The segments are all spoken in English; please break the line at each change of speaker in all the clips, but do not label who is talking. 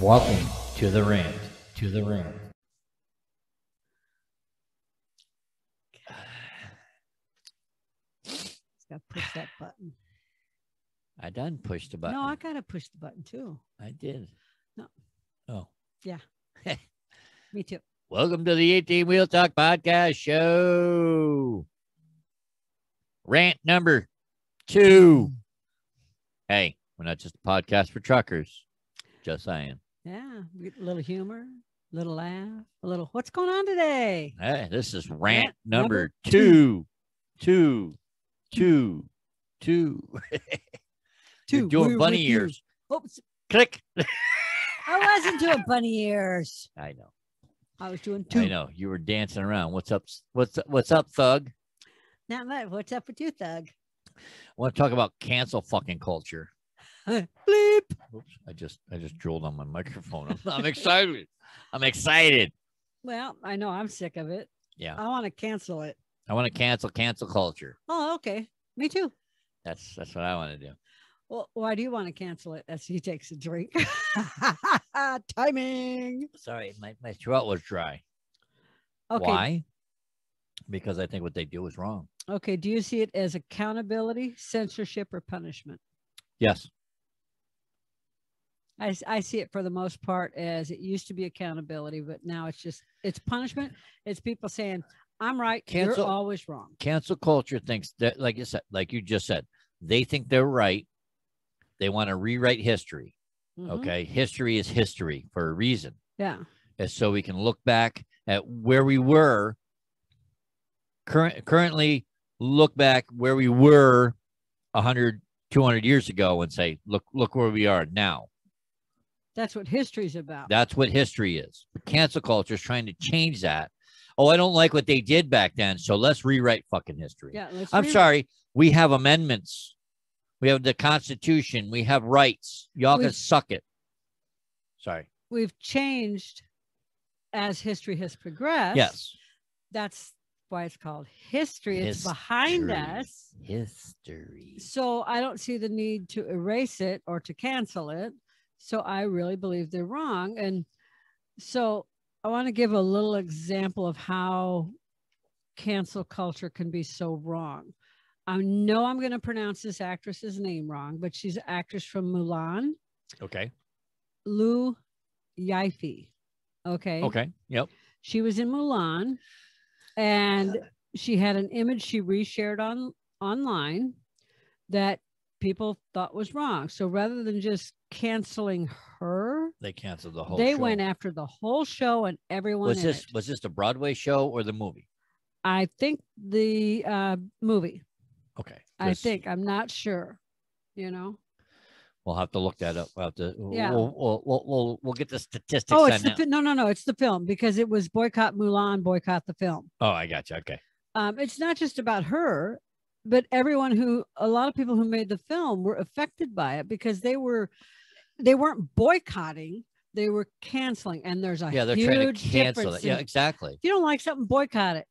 Welcome to the rant. To the rant.
Just gotta push that button.
I done pushed the button.
No, I gotta push the button too.
I did.
No.
Oh. Yeah.
Me too.
Welcome to the 18 Wheel Talk Podcast Show. Rant number two. Hey, we're not just a podcast for truckers. Just saying.
Yeah, a little humor, a little laugh, a little. What's going on today?
Hey, this is rant
Rant
number
number
two. Two. Two. Two. You're doing bunny
with you.
ears.
Oops,
Click.
I wasn't doing bunny ears.
I know.
I was doing two.
I know. You were dancing around. What's up? What's what's up, Thug?
Not much. What's up with you, Thug?
I want to talk about cancel fucking culture.
Bleep.
Oops, I just I just drooled on my microphone. I'm, I'm excited. I'm excited.
Well, I know I'm sick of it.
Yeah.
I want to cancel it.
I want to cancel cancel culture.
Oh, okay. Me too.
That's that's what I want to do.
Well, why do you want to cancel it? As he takes a drink. Timing.
Sorry, my, my throat was dry.
Okay.
Why? Because I think what they do is wrong.
Okay. Do you see it as accountability, censorship, or punishment?
Yes.
I, I see it for the most part as it used to be accountability, but now it's just it's punishment. It's people saying, I'm right,
Cancel-
you're always wrong.
Cancel culture thinks that like you said, like you just said, they think they're right. They want to rewrite history.
Mhm.
Okay. History is history for a reason.
Yeah.
is so we can look back at where we were current currently look back where we were 100 200 years ago and say look look where we are now
That's what history's about.
that's what history is cancel culture is trying to change that oh i don't like what they did back then so let's rewrite fucking history
yeah. let's
i'm sorry we have amendments we have the constitution we have rights y'all can
We've-
suck it sorry
We've changed as history has progressed.
yes
That's why it's called history. It's behind us.
history
So I don't see the need to erase it or to cancel it. So I really believe they're wrong. And so I want to give a little example of how cancel culture can be so wrong. I know I'm going to pronounce this actress's name wrong, but she's an actress from Mulan,
okay
Lu Yifei. Okay.
okay yep
She was in Mulan and she had an image she reshared on online that people thought was wrong. So rather than just canceling her,
They canceled the whole.
they
show.
went after the whole show and everyone
Was
in
this
it.
was this the Broadway show or the movie?
I think the uh, movie.
Okay,
I think I'm not sure. You know.
we'll have to look that up. We'll have to.
Yeah.
We'll we'll we'll, we'll, we'll get the statistics.
Oh, it's the fi- no, no, no. It's the film because it was boycott Mulan, boycott the film.
Oh, I got you. Okay.
um, it's not just about her, but everyone who a lot of people who made the film were affected by it because they were they weren't boycotting, they were canceling. And there's a
Yeah, they're
huge
trying to cancel it. Yeah, exactly.
if you don't like something, boycott it.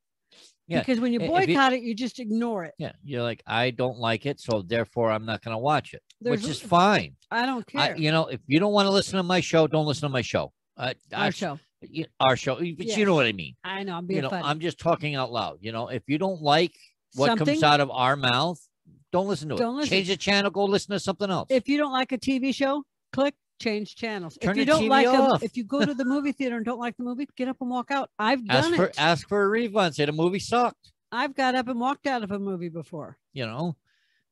Yeah,
Because when you
i- if you-
boycott it, you just ignore it.
Yeah, you're like I don't like it, so therefore I'm not going to watch it,
There's
which is fine.
I don't
I,
care.
you know, if you don't want to listen to my show, don't listen to my show. Uh,
Our
I-
show.
our show, but
Yes.
you know what I mean.
I know. I'm being
You know,
funny.
I'm just talking out loud. You know, if you don't like what comes out of our mouth, don't listen to
Don't
it.
listen.
Change the channel. Go listen to something else.
if you don't like a TV show, click change channels.
Turn
if you don't
TV
like
off.
if you go to the movie theater and don't like the movie, get up and walk out. I've
ask
done
for
it.
ask for a refund. Say the movie sucked.
I've got up and walked out of a movie before.
You know,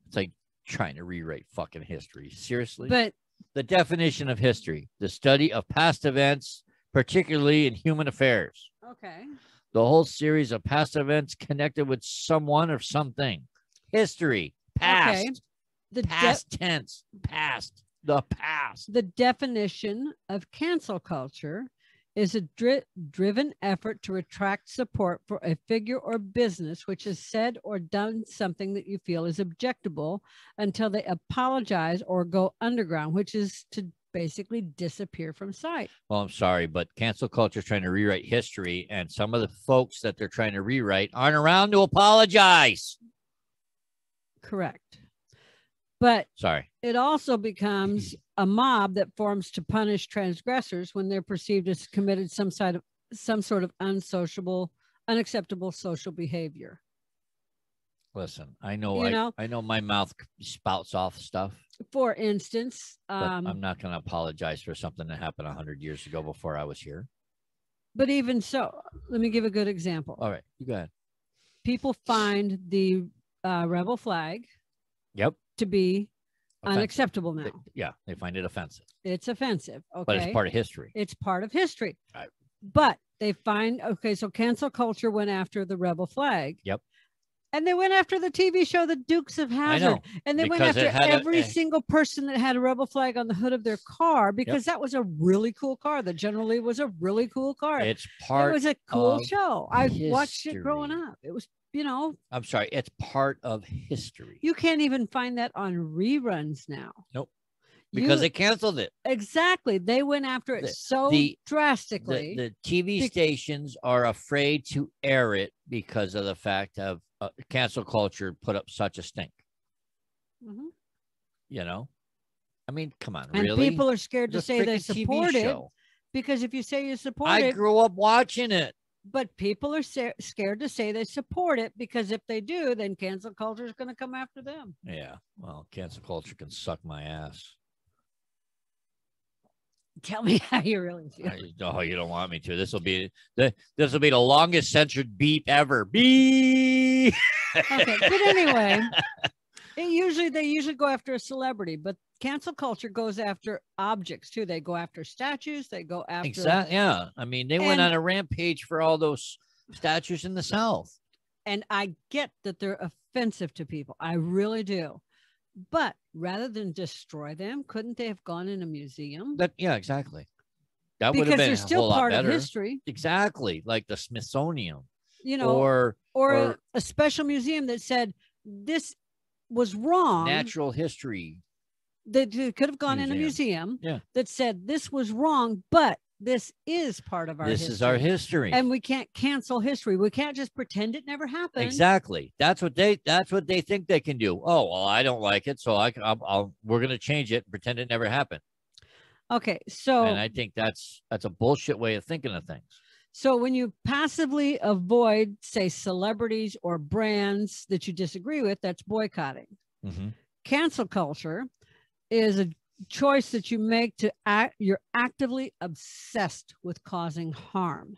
it's like trying to rewrite fucking history. Seriously,
But
the definition of history: the study of past events, particularly in human affairs.
okay.
The whole series of past events connected with someone or something. History, past,
Okay. The de-
past tense, past, the past.
the definition of cancel culture is a dri- driven effort to attract support for a figure or business which has said or done something that you feel is objectable until they apologize or go underground, which is to basically disappear from sight.
Well, I'm sorry, but cancel culture is trying to rewrite history, and some of the folks that they're trying to rewrite aren't around to apologize.
Correct. But
Sorry.
it also becomes a mob that forms to punish transgressors when they're perceived as committed some side of some sort of unsociable, unacceptable social behavior.
Listen, I know,
You
I,
know?
I know my mouth spouts off stuff,
For instance, um,
I'm not going to apologize for something that happened 100 years ago before I was here.
but even so, let me give a good example.
All right, you go ahead.
People find the uh, rebel flag
Yep.
to be
offensive.
unacceptable now.
They- yeah, they find it offensive,
It's offensive. Okay.
but it's part of history.
it's part of history.
Right.
But they find okay, so cancel culture went after the rebel flag.
Yep.
And they went after the TV show The Dukes of
Hazzard.
And they went
because it
after every
a-
single person that had a rebel flag on the hood of their car because that was a really cool car. The General Lee was a really cool car.
It's part it
was a cool show. I watched it growing up. It was, you know,
I'm sorry, it's part of history
you can't even find that on reruns now.
Nope. because
You-
they canceled it.
exactly they went after it
The-
so
the-
drastically.
The, the TV stations are afraid to air it because of the fact of uh, cancel culture put up such a stink.
Mhm.
You know, I mean, come on,
and
really?
people are scared to say they support it because if you say you support
I
it, I
grew up watching it.
but people are sa- scared to say they support it because if they do, then cancel culture is going to come after them.
Yeah, well, cancel culture can suck my ass.
Tell me how you really feel.
I- oh, you don't want me to. This will be the this will be the longest censored beep ever. Beep.
Okay, but anyway, it usually they usually go after a celebrity, but cancel culture goes after objects too. They go after statues. They go after
Exactly. Yeah. I mean, they went on a rampage for all those statues in the South.
and I get that they're offensive to people. I really do. But rather than destroy them, couldn't they have gone in a museum?
That yeah, exactly. That would have been
they're
a
still part of history,
Exactly, like the Smithsonian
you know,
or
or, a-
or-
a, special museum that said this was wrong.
natural history.
That they could have gone in a
Museum.
museum
Yeah.
that said this was wrong, but this is part of our
This
history.
is our history.
And we can't cancel history. We can't just pretend it never happened.
Exactly. That's what they. That's what they think they can do. Oh well, I don't like it, so I, I'll, I'll we're gonna change it, and pretend it never happened.
Okay. So
And I think that's that's a bullshit way of thinking of things.
So when you passively avoid, say, celebrities or brands that you disagree with, that's boycotting.
Mhm.
Cancel culture is a choice that you make to act, you're actively obsessed with causing harm.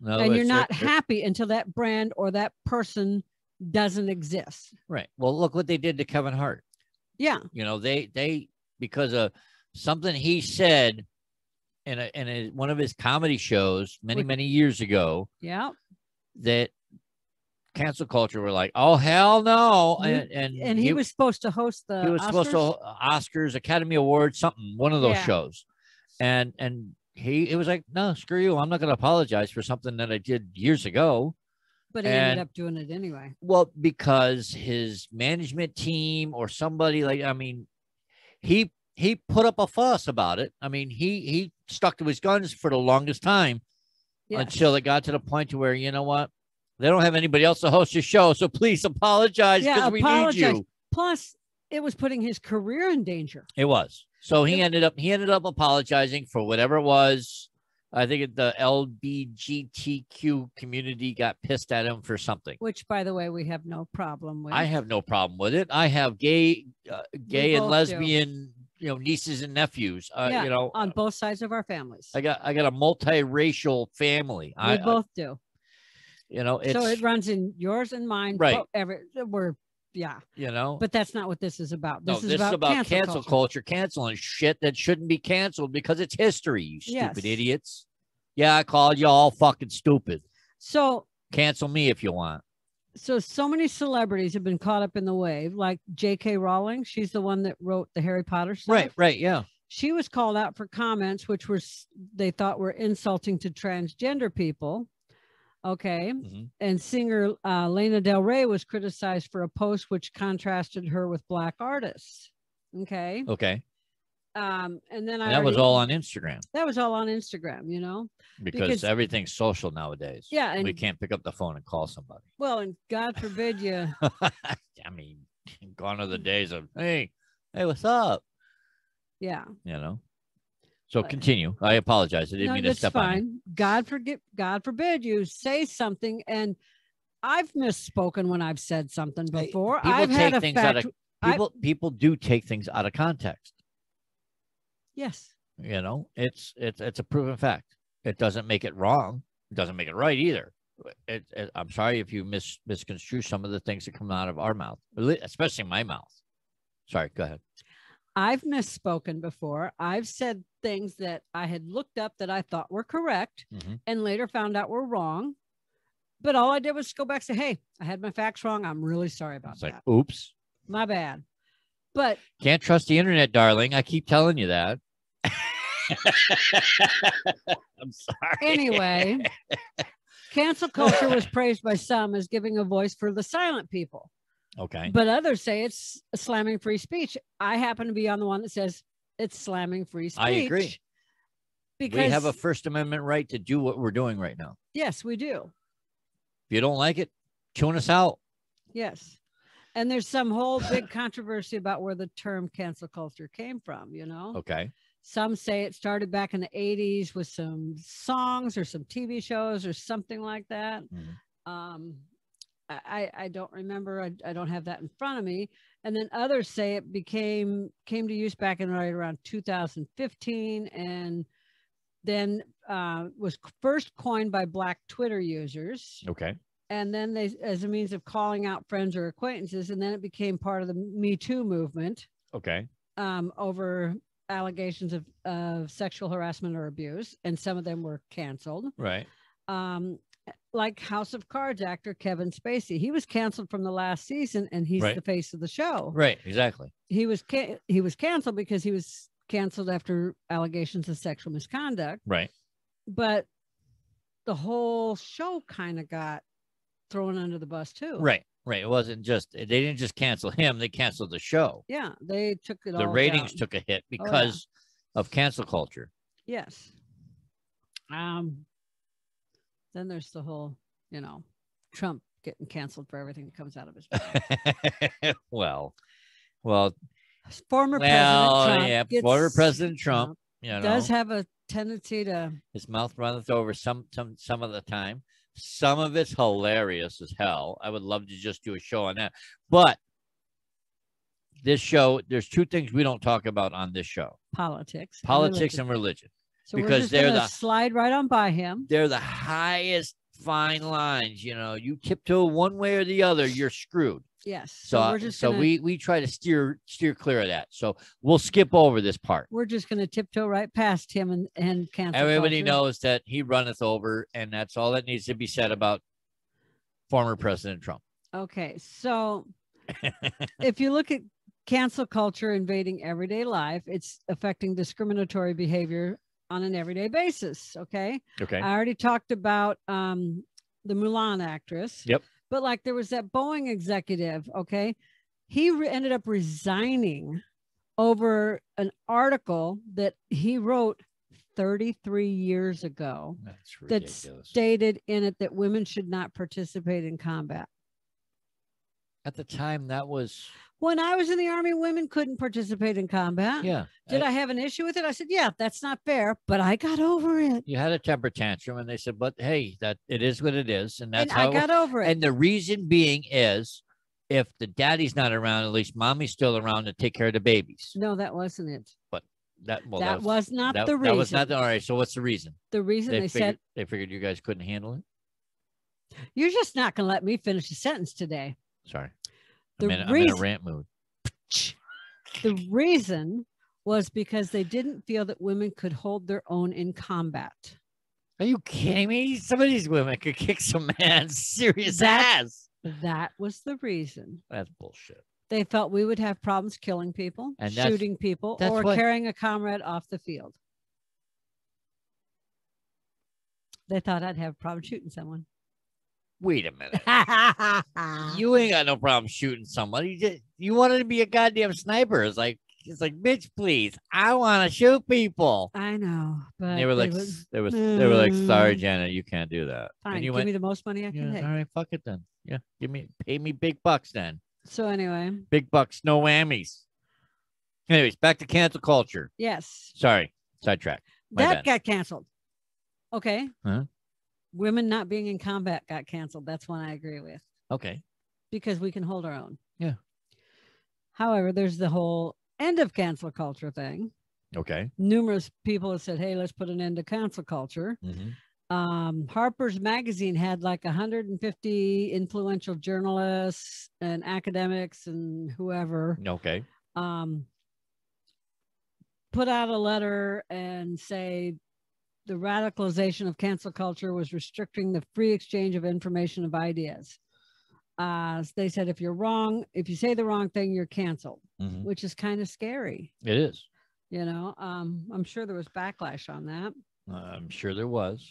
No,
and you're not
it-
happy until that brand or that person doesn't exist.
right. Well, look what they did to Kevin Hart.
Yeah.
You know, they they because of something he said in a, in a, one of his comedy shows many many years ago
Yeah.
that cancel culture were like, oh hell no, and and,
And he, was supposed to host the
he was supposed to
Oscars?
Oscars, Academy Awards, something, one of those
Yeah.
shows, and and he it was like, no, screw you, I'm not going to apologize for something that I did years ago.
but he
and-
ended up doing it anyway.
Well, because his management team or somebody like, I mean, he he put up a fuss about it. I mean, he he stuck to his guns for the longest time
Yes.
until it got to the point to where you know what, they don't have anybody else to host the show, so please apologize because
Yeah,
we need you.
Plus, it was putting his career in danger.
It was. So he ended up he ended up apologizing for whatever it was. I think the LBGTQ community got pissed at him for something.
which by the way we have no problem with
I have no problem with it. I have gay, uh, gay and
both do.
lesbian, you know, nieces and nephews. Uh,
Yeah,
you know,
on both sides of our families
I got I got a multiracial family.
we
I-
both do
you know, it's
so it runs in yours and mine
Right.
every, we're yeah
you know.
but that's not what this is about
no,
this is
this
about,
is about
cancel,
cancel,
culture.
culture. canceling shit that shouldn't be canceled because it's history. You
Yes.
stupid idiots. Yeah, I called you all fucking stupid.
so
Cancel me if you want.
so so many celebrities have been caught up in the wave like j.k rowling she's the one that wrote the harry potter stuff
Right, right, yeah.
she was called out for comments which were they thought were insulting to transgender people okay
Mhm.
and singer uh, Lana Del Rey was criticized for a post which contrasted her with black artists. Okay,
Okay.
um, and then I
And that was all on Instagram
that was all on Instagram. You know,
because,
Because-
everything's social nowadays.
Yeah, and, we
can't pick up the phone and call somebody.
well, and God forbid you.
I mean, gone are the days of hey, hey, what's up?
Yeah.
You know. So
But-
continue. I apologize. I didn't
no,
mean to
that's
step on you.
fine. God forget God forbid you say something and I've misspoken when I've said something before.
people
I've had
take things out
fact.
of-
I-
People people do take things out of context.
yes.
You know, it's it's it's a proven fact. It doesn't make it wrong. It doesn't make it right either. It, it, I'm sorry if you mis misconstrue some of the things that come out of our mouth, especially my mouth. Sorry, go ahead.
I've misspoken before. I've said things that I had looked up that I thought were correct
Mhm.
and later found out were wrong. But all I did was go back and say, hey, I had my facts wrong. I'm really sorry about
It's like,
that.
oops.
My bad. But
Can't trust the internet, darling. I keep telling you that. I'm sorry.
anyway, cancel culture was praised by some as giving a voice for the silent people.
Okay.
But others say it's slamming free speech. I happen to be on the one that says it's slamming free speech.
I agree.
Because
we have a First Amendment right to do what we're doing right now.
yes, we do.
If you don't like it, tune us out.
Yes. And there's some whole big controversy about where the term cancel culture came from, you know?
Okay.
Some say it started back in the 80s with some songs or some TV shows or something like that.
Mhm.
Um, I, I I don't remember. I, I don't have that in front of me. And then others say it became came to use back in right around 2015 and then uh, was first coined by black Twitter users
Okay.
and then they as a means of calling out friends or acquaintances and then it became part of the me too movement
Okay.
um, over allegations of, of sexual harassment or abuse and some of them were canceled
Right.
um, like house of cards actor kevin spacey he was canceled from the last season and he's
Right.
the face of the show
Right. Exactly.
he was ca- he was canceled because he was canceled after allegations of sexual misconduct
Right.
but the whole show kind of got thrown under the bus too
Right. Right. It wasn't just they didn't just cancel him; they canceled the show.
Yeah, they took it
The
all
ratings
down.
took a hit
Oh, yeah.
because of cancel culture.
Yes. Um. Then there's the whole, you know, Trump getting canceled for everything that comes out of his mouth.
well, well,
Former
well,
President Trump.
yeah.
gets-
Former President Trump, you know,
does have a tendency to.
his mouth runneth over some some some of the time. Some of it's hilarious as hell. I would love to just do a show on that. But this show, there's two things we don't talk about on this show:
Politics. and
politics
religion.
and religion.
So we're
because
just
they're the-
slide right on by him.
They're the highest fine lines. You know, you tiptoe one way or the other, you're screwed.
Yes.
So,
So, we're just
so
gonna,
we we try to steer steer clear of that. So we'll skip over this part.
we're just gonna tiptoe right past him and and cancel.
Everybody
culture.
knows that he runneth over, and that's all that needs to be said about former President Trump.
Okay, so if you look at cancel culture invading everyday life, it's affecting discriminatory behavior on an everyday basis. Okay.
Okay.
I already talked about um, the Mulan actress.
Yep.
But like there was that Boeing executive. Okay. He re- ended up resigning over an article that he wrote 33 years ago
That's
that stated in it that women should not participate in combat.
At the time, that was
When I was in the army, women couldn't participate in combat.
yeah.
Did I have an issue with it? I said, yeah, that's not fair, but I got over it.
You had a temper tantrum, and they said, "But hey, that it is what it is, and that's
and
how."
I
it
got over it.
And the reason being is, if the daddy's not around, at least mommy's still around to take care of the babies.
no, that wasn't it.
But that well,
that was not
that,
the reason.
that was not the, all right. So what's the reason?
the reason
They,
they,
figured
said,
they figured you guys couldn't handle it.
you're just not going to let me finish the sentence today.
Sorry,
The
I'm, in, I'm in a
reason-
rant mood.
The reason was because they didn't feel that women could hold their own in combat.
Are you kidding me? Some of these women could kick some man's serious
That-
ass.
That was the reason.
That's bullshit.
They felt we would have problems killing people,
And
shooting people, or
what-
carrying a comrade off the field. They thought I'd have a problem shooting someone.
Wait a minute. you ain't got no problem shooting somebody. You, just, you wanted to be a goddamn sniper. It's like it's like, bitch, please. I want to shoot people.
I know, but
And they were like,
would-
s- they was, they were like, sorry,
Mm.
Janet, you can't do that.
fine,
and you
give
went,
me the most money I can
yeah,
take.
all right, fuck it then. Yeah, give me, pay me big bucks then.
So anyway,
Big bucks, no whammies. Anyways, back to cancel culture.
Yes.
Sorry, sidetrack. My
that
bad.
got canceled. Okay.
Huh?
Women not being in combat got canceled. That's one I agree with
Okay.
because we can hold our own.
Yeah.
However, there's the whole end of cancel culture thing.
Okay.
Numerous people have said, hey, let's put an end to cancel culture.
Mhm.
Um, Harper's Magazine had like 150 influential journalists and academics and whoever
Okay.
um, put out a letter and say the radicalization of cancel culture was restricting the free exchange of information of ideas. Uh, they said if you're wrong, if you say the wrong thing, you're canceled,
Mhm.
which is kind of scary.
It is.
You know, um, I'm sure there was backlash on that.
I'm sure there was.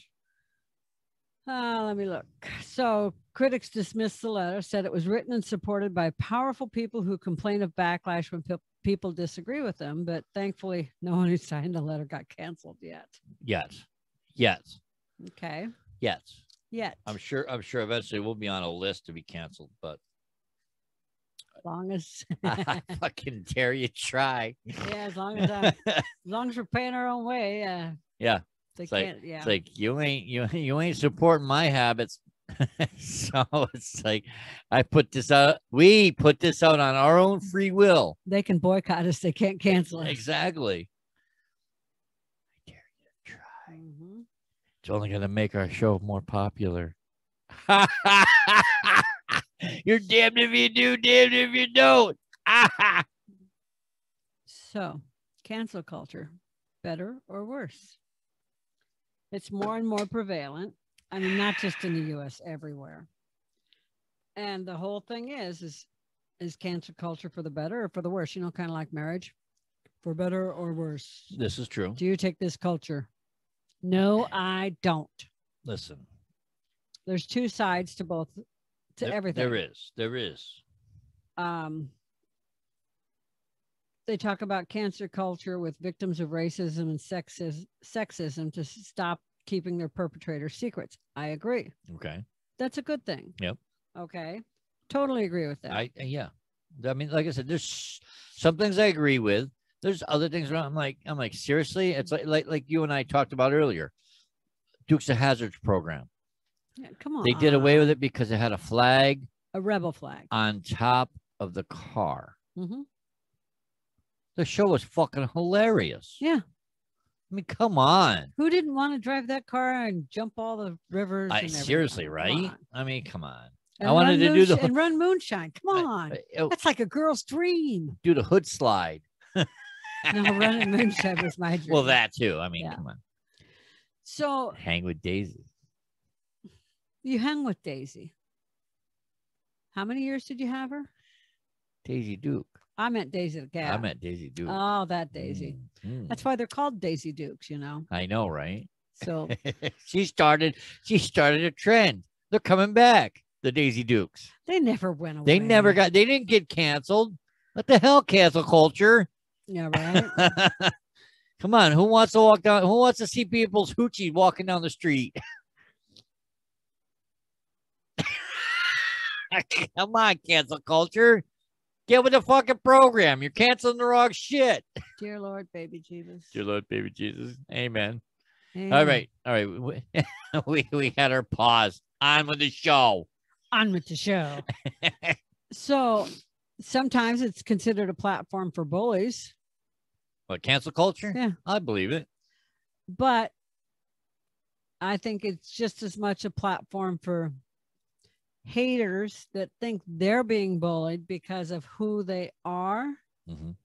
Uh, let me look. So critics dismissed the letter, said it was written and supported by powerful people who complain of backlash when pe- people disagree with them. But thankfully, no one who signed the letter got canceled yet.
Yes. Yes.
Okay.
Yes.
Yet.
I'm sure. I'm sure eventually we'll be on a list to be canceled, but
as long as
I fucking dare you try.
yeah, as long as uh, as long as we're paying our own way, uh,
Yeah.
they
It's
can't. yeah.
It's like you ain't you you ain't supporting my habits. so it's like I put this out. We put this out on our own free will.
they can boycott us. They can't cancel us.
Exactly. I dare you to try.
Mhm.
It's only going to make our show more popular. You're damned if you do, damned if you don't.
So, cancel culture, better or worse? It's more and more prevalent. I mean, not just in the US, everywhere. And the whole thing is, is is cancel culture for the better or for the worse? You know, kind of like marriage, for better or worse.
this is true.
Do you take this culture? No, I don't.
Listen,
There's two sides to both to
there-
everything.
There is. There is.
um, they talk about cancer culture with victims of racism and sexism, sexism to stop keeping their perpetrators secrets. I agree.
Okay.
That's a good thing.
Yep.
Okay. Totally agree with that.
I yeah. I mean, like I said, there's some things I agree with. There's other things where I'm like, I'm like, seriously, it's like like like you and I talked about earlier. Dukes of Hazzards program.
Yeah, come on.
They did away with it because it had a flag
A rebel flag.
on top of the car.
Mm-hmm.
The show was fucking hilarious.
Yeah.
I mean, come on.
Who didn't want to drive that car and jump all the rivers?
I seriously, right? I mean, come on.
And
wanted
run
to do the-
and run moonshine. Come on.
I- oh,
That's like a girl's dream.
do the hood slide.
No, running moonshine was my dream.
Well, that too. I mean,
Yeah.
come on.
So
Hang with Daisy.
you hang with Daisy. How many years did you have her?
Daisy Duke.
I meant Daisy the cat.
I met Daisy Duke.
Oh, that Daisy.
Mm, mm.
That's why they're called Daisy Dukes, you know.
I know, right?
So
she started. She started a trend. They're coming back. The Daisy Dukes.
they never went away.
They never got. They didn't get canceled. What the hell, cancel culture?
Yeah, right.
Come on, who wants to walk down? Who wants to see people's hoochie walking down the street? Come on, cancel culture. Get with the fucking program. You're canceling the wrong shit.
Dear Lord, baby Jesus.
Dear Lord, baby Jesus. Amen. All
Amen.
right. All right. We, we, we had our pause. On with the show.
On with the show. so sometimes it's considered a platform for bullies,
What, cancel culture?
Yeah.
I believe it.
but I think it's just as much a platform for haters that think they're being bullied because of who they are.
Mhm.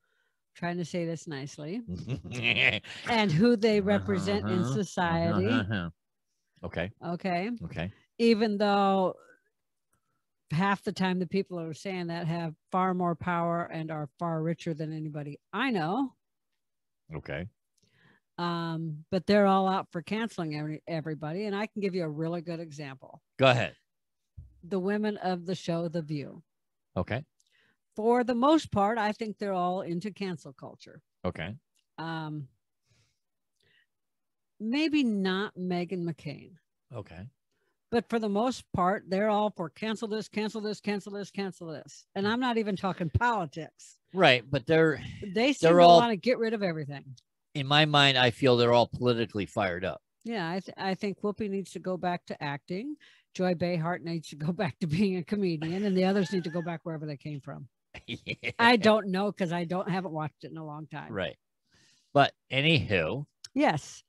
Trying to say this nicely, and who they represent in
Uh-huh.
society.
Uh-huh. Okay.
Okay.
Okay.
Even though half the time the people who are saying that have far more power and are far richer than anybody I know.
Okay.
Um, but they're all out for canceling every, everybody. And I can give you a really good example.
Go ahead.
The women of the show, The View.
Okay.
For the most part, I think they're all into cancel culture.
Okay.
Um, maybe not Meghan McCain,
Okay.
but for the most part, they're all for cancel this, cancel this, cancel this, cancel this. And I'm not even talking politics.
Right, but they're
They seem
They're
to
all-
want to get rid of everything.
in my mind. I feel they're all politically fired up.
Yeah, I, th- I think Whoopi needs to go back to acting. Joy Behart needs to go back to being a comedian, and the others need to go back wherever they came from. I don't know because I don't haven't watched it in a long time.
right, but anywho,
Yes,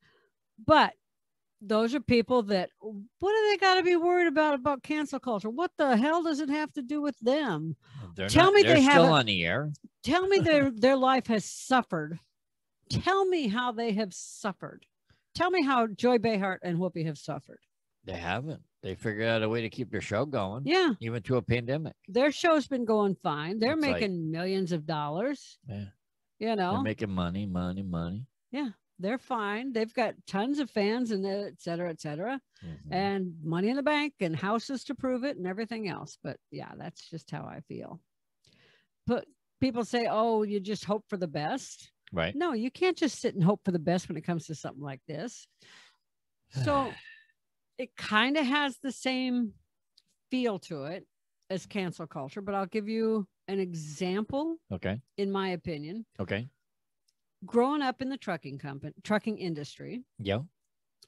but those are people that what do they got to be worried about about cancel culture? What the hell does it have to do with them?
they're
Tell
not,
me
they're
they
still
haven't-
on the air.
Tell me their their life has suffered. Tell me how they have suffered. Tell me how Joy Behart and Whoopi have suffered.
They haven't. They figured out a way to keep their show going,
Yeah,
even to a pandemic.
their show's been going fine. They're
It's like-
making millions of dollars.
Yeah.
You
They're
know,
making money, money, money. Yeah.
They're fine. They've got tons of fans and et cetera, et cetera,
Mhm.
and money in the bank and houses to prove it and everything else. But yeah, that's just how I feel. But people say, oh, you just hope for the best.
right.
No, you can't just sit and hope for the best when it comes to something like this. So it kind of has the same feel to it as cancel culture, but I'll give you an example,
Okay.
in my opinion.
Okay.
Growing up in the trucking company, trucking industry,
Yeah.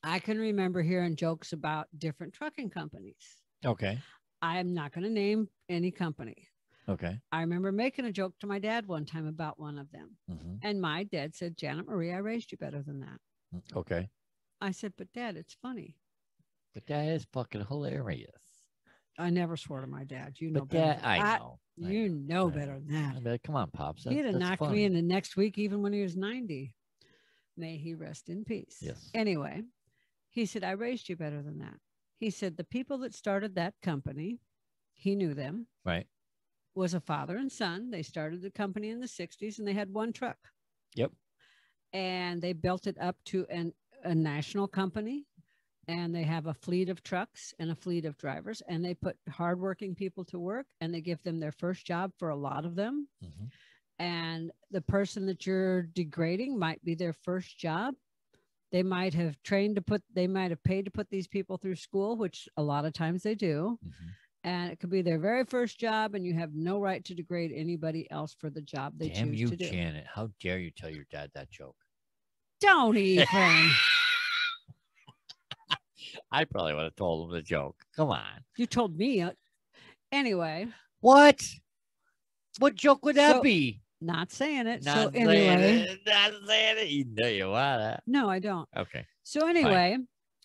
I can remember hearing jokes about different trucking companies.
Okay.
I'm not going to name any company.
Okay.
I remember making a joke to my dad one time about one of them.
hmm
And my dad said, Janet Marie, I raised you better than that.
Okay.
I said, but dad, it's funny.
But that is fucking hilarious.
I never swore to my dad. You know,
But
better
that I know. I
You know better than that.
Come on, pops.
He'd have knocked
funny.
me in the next week, even when he was 90. May he rest in peace.
Yes.
Anyway, he said, I raised you better than that. He said, the people that started that company, he knew them,
Right.
was a father and son. They started the company in the 60s and they had one truck.
Yep.
And they built it up to an, a national company. And they have a fleet of trucks and a fleet of drivers. And they put hardworking people to work and they give them their first job for a lot of them.
Mhm.
And the person that you're degrading might be their first job. They might have trained to put, they might have paid to put these people through school, which a lot of times they do
Mhm.
and it could be their very first job and you have no right to degrade anybody else for the job they
Damn
choose
you,
to do And you,
Janet. How dare you tell your dad that joke?
don't even
I probably would have told him the joke. Come on.
you told me uh, anyway
What? What joke would that
So,
be?
not saying it so
Not saying
anyway
it. Not saying it. You know you want
no i don't.
Okay.
so anyway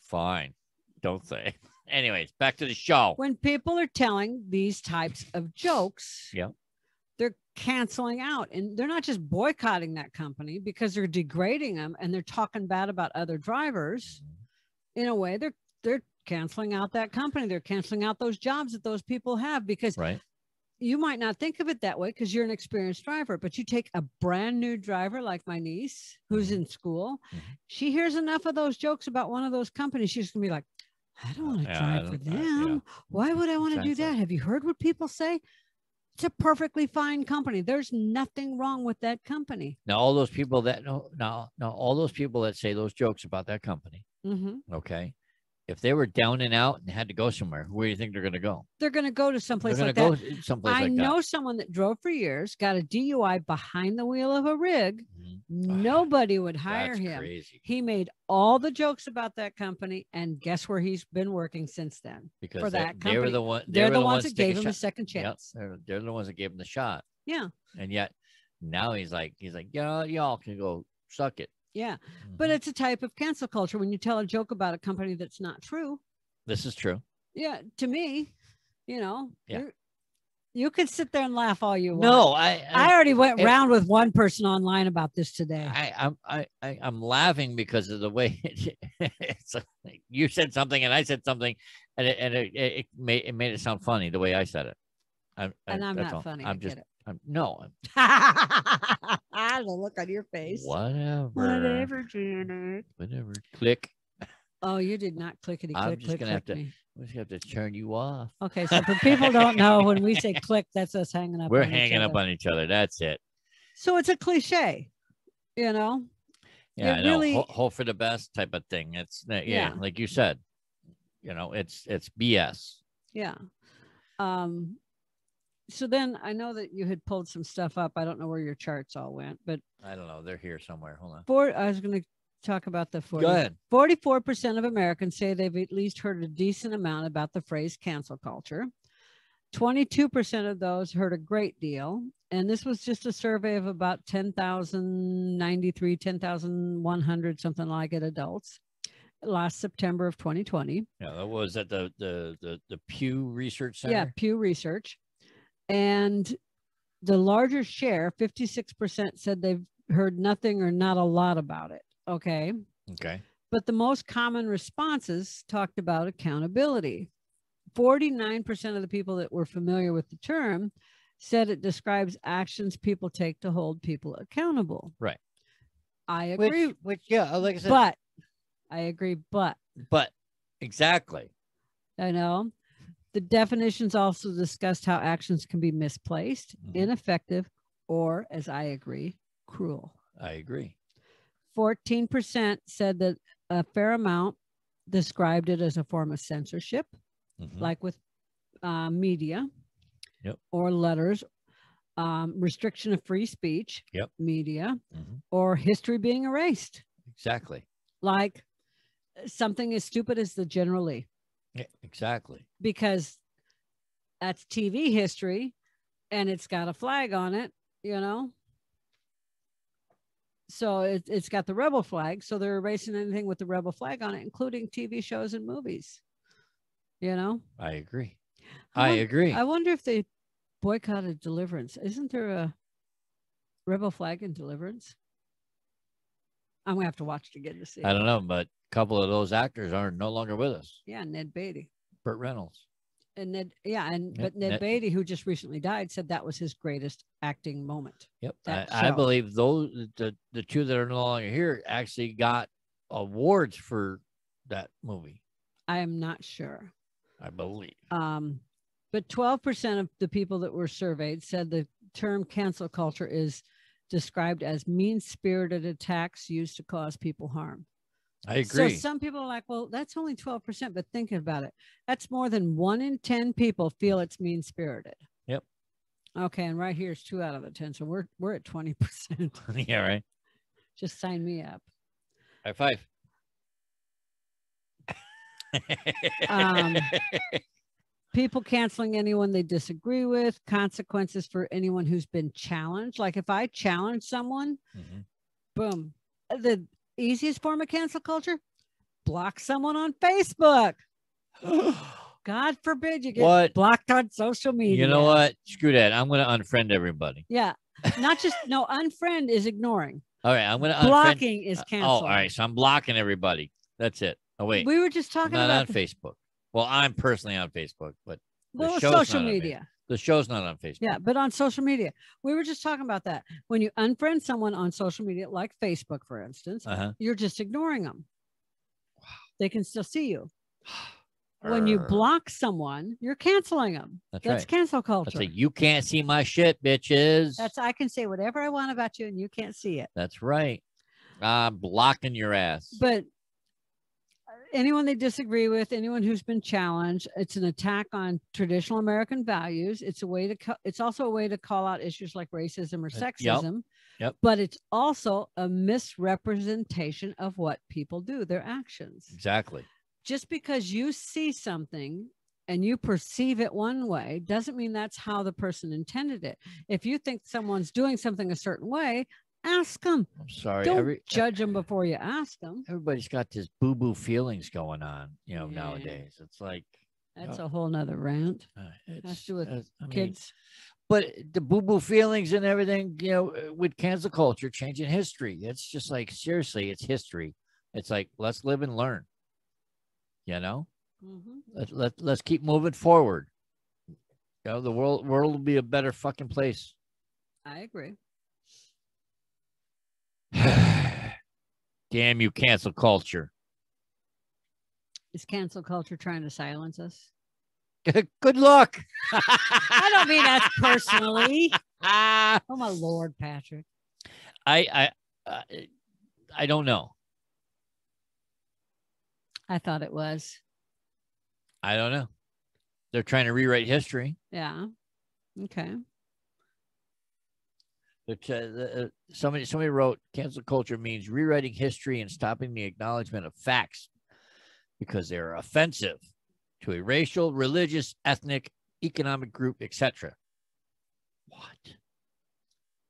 Fine. Don't say. Anyways, back to the show.
when people are telling these types of jokes
Yep.
they're canceling out and they're not just boycotting that company because they're degrading them and they're talking bad about other drivers in a way they're they're canceling out that company they're canceling out those jobs that those people have because
Right.
you might not think of it that way because you're an experienced driver, but you take a brand new driver like my niece who's
Mhm.
in school,
Mhm.
she hears enough of those jokes about one of those companies. She's going to be like, I don't want to
Yeah,
drive for
I- yeah.
them. Why would I want to do that? Have you heard what people say? It's a perfectly fine company. There's nothing wrong with that company.
Now, all those people that no, no, no, all those people that say those jokes about that company,
hmm
okay, if they were down and out and had to go somewhere, where do you think they're going to go?
They're going to go to someplace like that.
someplace
I
like
know someone that drove for years, got a DUI behind the wheel of a rig.
that. Mhm.
Nobody would hire
That's
him.
crazy
He made all the jokes about that company, and guess where he's been working since then?
because
for
they,
that
they were
company.
the one. they
They're
were
the ones that
taking
gave him a second
Yep,
chance.
they're, they're the ones that gave him the shot,
Yeah,
and yet now he's like, he's like, yeah, y'all can go suck it.
Yeah. But
Mhm.
it's a type of cancel culture when you tell a joke about a company that's not true.
this is true.
Yeah, to me, you know,
Yeah.
you're- you could sit there and laugh all you want.
No, I,
I already went
it-
round with one person online about this today.
I, I'm I, I I'm laughing because of the way it, it's like you said something and I said something and it and it, it, made it made it sound funny the way I said it. I,
and
I,
I'm not
all.
funny. I
I'm just I'm, no
it. the look on your face.
whatever
Whatever, Janet.
whatever click.
Oh, you did not clickety
I'm
click
just
click
gonna have
click
to-
me.
We just have to turn you off.
Okay, so for people don't know, when we say click, that's us hanging up.
We're
on each
hanging up on each other. That's it.
So it's a cliche, you know.
Yeah,
It
I know.
really-
Ho- hope for the best type of thing. It's yeah,
Yeah.
like you said. You know, it's it's BS.
Yeah. Um, so then I know that you had pulled some stuff up. I don't know where your charts all went, but
I don't know. They're here somewhere. Hold on.
for I was going to talk about the 40,
Go ahead.
44% of Americans say they've at least heard a decent amount about the phrase cancel culture. 22% of those heard a great deal. And this was just a survey of about 10,093, 10,100, something like it, adults last September of 2020.
Yeah, that was at the the the, the Pew Research Center.
Yeah, Pew Research. And the larger share, 56%, said they've heard nothing or not a lot about it. Okay.
Okay.
But the most common responses talked about accountability. 49% of the people that were familiar with the term said it describes actions people take to hold people accountable.
Right.
I agree.
Which, which, yeah, like I said,
but I agree. But
but exactly.
I know the definitions also discussed how actions can be misplaced,
Mhm.
ineffective, or, as I agree, cruel.
I agree.
14% said that a fair amount described it as a form of censorship,
Mhm.
like with uh, media
Yep.
or letters, um, restriction of free speech,
Yep.
media,
Mhm.
or history being erased,
Exactly.
like something as stupid as the General Lee,
Yeah, exactly.
because that's TV history and it's got a flag on it, you know? So it, it's got the rebel flag. So they're erasing anything with the rebel flag on it, including TV shows and movies. You know,
I agree.
I
I agree.
I wonder if they boycotted Deliverance. Isn't there a rebel flag in Deliverance? I'm gonna have to watch it again to see.
I don't know, but a couple of those actors are no longer with us.
Yeah, Ned Beatty.
Burt Reynolds.
And Ned, yeah, and
Yep,
but Ned,
Ned-
Beatty, who just recently died, said that was his greatest acting moment.
Yep. I,
That
I believe those the the two that are no longer here actually got awards for that movie.
I am not sure.
I believe.
Um, but 12% of the people that were surveyed said the term cancel culture is described as mean spirited attacks used to cause people harm.
I agree.
So some people are like, well, that's only 12%, but thinking about it, that's more than one in 10 people feel it's mean spirited.
Yep.
Okay. And right here is two out of the 10. So we're, we're at 20%.
yeah, right.
Just sign me up.
High five.
Um, People canceling anyone they disagree with, consequences for anyone who's been challenged. Like if I challenge someone,
Mhm.
boom. The easiest form of cancel culture, block someone on Facebook. God forbid you get
What?
blocked on social media.
You know what? Screw that. I'm going to unfriend everybody.
Yeah. Not just no unfriend is ignoring.
All right. I'm going to unfriend.
Blocking is
Uh,
canceling.
Oh, all right. So I'm blocking everybody. That's it. Oh, wait.
We were just
I'm
talking
not
about
on
the,
Facebook. Well, I'm personally on Facebook, but
well, social media.
The show's not on Facebook.
Yeah, but on social media, we were just talking about that. When you unfriend someone on social media, like Facebook, for instance,
Uh huh.
you're just ignoring them. They can still see you. When you block someone, you're canceling them.
That's
That's
right.
cancel
That's
culture.
like you can't see my shit, bitches.
That's I can say whatever I want about you, and you can't see it.
That's right. I'm blocking your ass.
But anyone they disagree with, anyone who's been challenged, it's an attack on traditional American values. It's a way to. It's also a way to call out issues like racism or
Uh, yep,
sexism.
yep.
But it's also a misrepresentation of what people do, their actions.
exactly.
Just because you see something and you perceive it one way doesn't mean that's how the person intended it. If you think someone's doing something a certain way, ask them.
I'm sorry.
Don't
Every,
judge them before you ask them.
everybody's got this boo boo feelings going on, you know,
Yeah.
nowadays. It's like
That's
Oh.
a whole nother rant.
uh,
Has
it's,
to do with
uh, I mean,
Kids.
but the boo boo feelings and everything, you know, uh, with cancel culture, changing history. It's just like seriously, it's history. It's like let's live and learn. You know,
Mhm.
let, let let's keep moving forward. You know, the world world will be a better fucking place.
I agree.
Damn you, cancel culture.
Is cancel culture trying to silence us?
Good luck.
I don't mean that personally.
I
Oh my lord, Patrick.
I uh, I don't know.
I thought it was.
I don't know. They're trying to rewrite history.
Yeah. Okay.
But, uh, uh, somebody somebody wrote cancel culture means rewriting history and stopping the acknowledgement of facts because they are offensive to a racial, religious, ethnic, economic group, etc. What?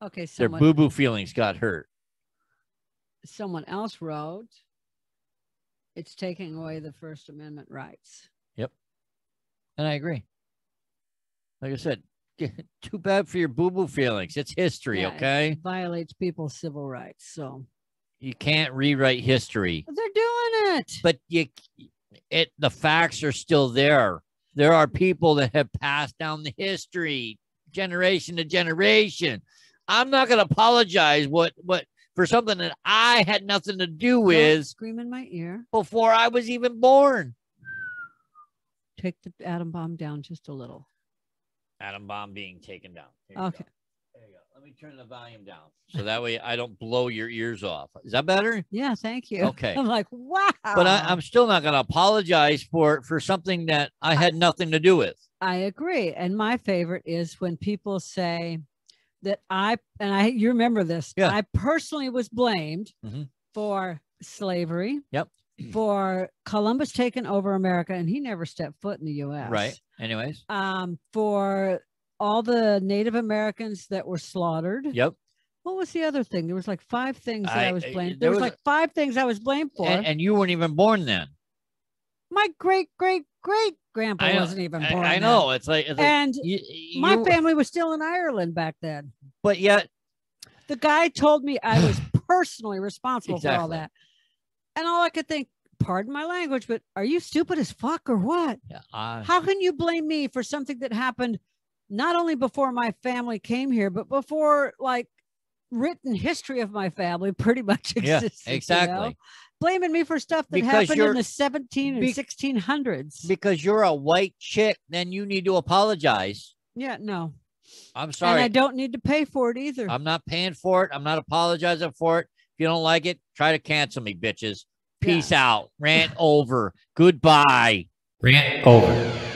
Okay.
So their
Someone,
boo boo feelings got hurt.
someone else wrote, it's taking away the First Amendment rights.
Yep, and I agree. Like I said, too bad for your boo boo feelings. It's history,
Yeah, it
okay?
violates people's civil rights. So
You can't rewrite history.
they're doing it.
but you it the facts are still there there are people that have passed down the history generation to generation i'm not going to apologize what what for something that i had nothing to do
Don't
with
scream in my ear.
before i was even born
Take the atom bomb down just a little.
Atom bomb being taken down Here
Okay.
There you go. let me turn the volume down so that way i don't blow your ears off is that better
Yeah, thank you.
Okay.
I'm like, wow.
but I, i'm still not going to apologize for for something that i had nothing to do with
I agree. And my favorite is when people say that I and I you remember this.
Yeah.
I personally was blamed
Mhm.
for slavery.
Yep.
For Columbus taking over America and he never stepped foot in the US.
right anyways
Um, for all the Native Americans that were slaughtered.
yep
What was the other thing? There was like five things that I,
I-
was
uh,
blamed.
there
There was,
was
like five things I was blamed for.
and, and you weren't even born then
my great great great grandpa wasn't even born.
I
then.
know it's like, it's like
And
you,
my family was still in Ireland back then.
but yet
The guy told me I was personally responsible for all that. And all I could think, pardon my language, but are you stupid as fuck or what?
yeah, I,
How can you blame me for something that happened not only before my family came here, but before like written history of my family pretty much
yeah
existed? you know?
exactly
Blaming me for stuff that
Because
happened in the 17 and
be-
1600s.
because you're a white chick then you need to apologize
yeah, no.
i'm sorry.
And I don't need to pay for it either.
i'm not paying for it i'm not apologizing for it if you don't like it try to cancel me bitches. Peace out. Rant over. Goodbye.
Rant over.